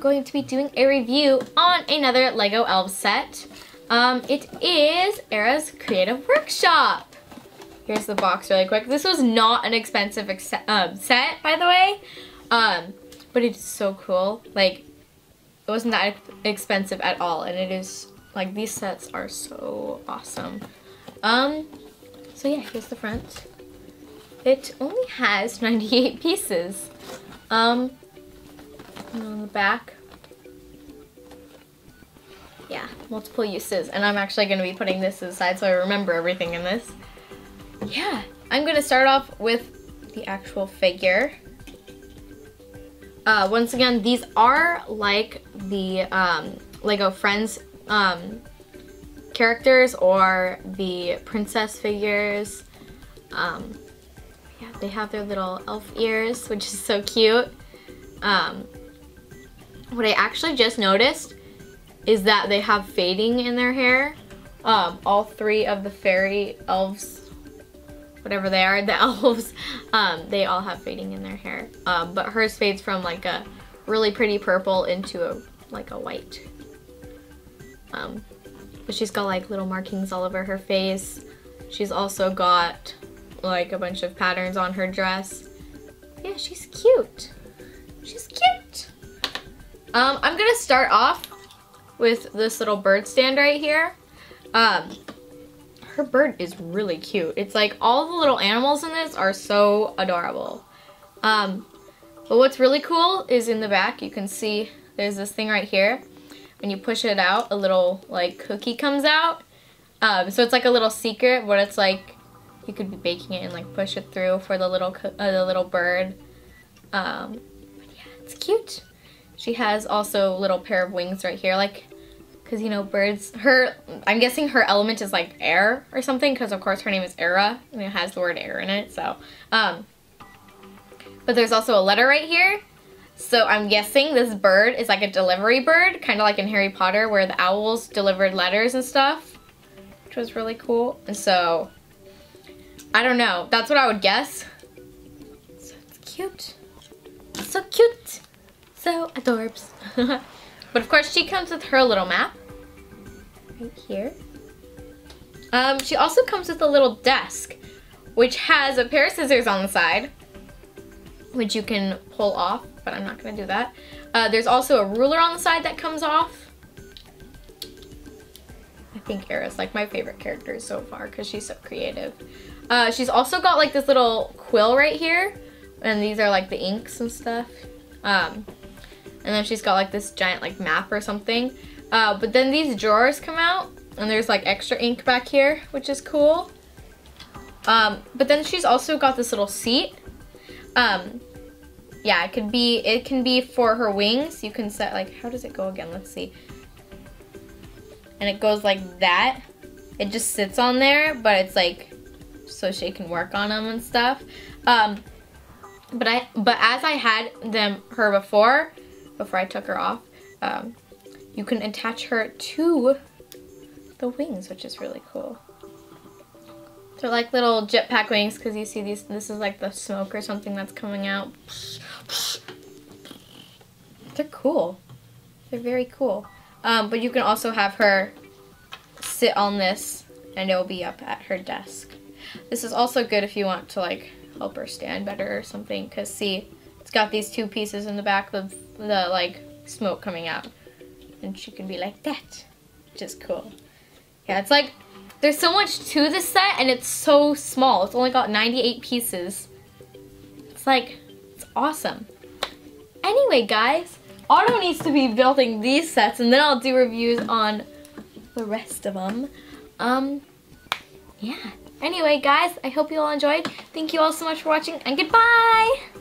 going to be doing a review on another LEGO Elves set. Um, it is Aira's Creative Workshop. Here's the box really quick. This was not an expensive um, set, by the way, um, but it's so cool. Like, it wasn't that expensive at all, and it is, like, these sets are so awesome. Um, so yeah, here's the front. It only has 98 pieces. Um, on the back, yeah, multiple uses. And I'm actually going to be putting this aside so I remember everything in this. Yeah, I'm going to start off with the actual figure. Uh, once again, these are like the um, Lego Friends um, characters or the princess figures. Um, yeah, they have their little elf ears, which is so cute. Um, what I actually just noticed is that they have fading in their hair. Um, all three of the fairy elves, whatever they are, the elves, um, they all have fading in their hair. Um, but hers fades from like a really pretty purple into a like a white. Um, but she's got like little markings all over her face. She's also got like a bunch of patterns on her dress. Yeah, she's cute. She's cute. Um, I'm gonna start off with this little bird stand right here. Um, her bird is really cute. It's like all the little animals in this are so adorable. Um, but what's really cool is in the back, you can see there's this thing right here. When you push it out, a little like cookie comes out. Um, so it's like a little secret, but it's like you could be baking it and like push it through for the little uh, the little bird. Um, but yeah, it's cute. She has also a little pair of wings right here, like, cause you know birds. Her, I'm guessing her element is like air or something, cause of course her name is Aira and it has the word air in it. So, um, but there's also a letter right here. So I'm guessing this bird is like a delivery bird, kind of like in Harry Potter where the owls delivered letters and stuff, which was really cool. And so I don't know. That's what I would guess. So it's cute. So cute. So adorbs. but of course she comes with her little map. Right here. Um, she also comes with a little desk, which has a pair of scissors on the side, which you can pull off, but I'm not gonna do that. Uh, there's also a ruler on the side that comes off. I think Aira's like my favorite character so far because she's so creative. Uh, she's also got like this little quill right here. And these are like the inks and stuff. Um, and then she's got like this giant like map or something. Uh, but then these drawers come out and there's like extra ink back here, which is cool. Um, but then she's also got this little seat. Um, yeah, it could be, it can be for her wings. You can set like, how does it go again? Let's see. And it goes like that. It just sits on there, but it's like so she can work on them and stuff. Um, but I, but as I had them her before, before I took her off, um, you can attach her to the wings, which is really cool. They're like little jetpack wings because you see these, this is like the smoke or something that's coming out. They're cool. They're very cool. Um, but you can also have her sit on this and it'll be up at her desk. This is also good if you want to like help her stand better or something because see it's got these two pieces in the back of the like smoke coming out. And she can be like that. Is cool. Yeah it's like there's so much to this set and it's so small. It's only got 98 pieces. It's like it's awesome. Anyway guys Otto needs to be building these sets and then I'll do reviews on the rest of them um yeah. Anyway, guys, I hope you all enjoyed. Thank you all so much for watching, and goodbye!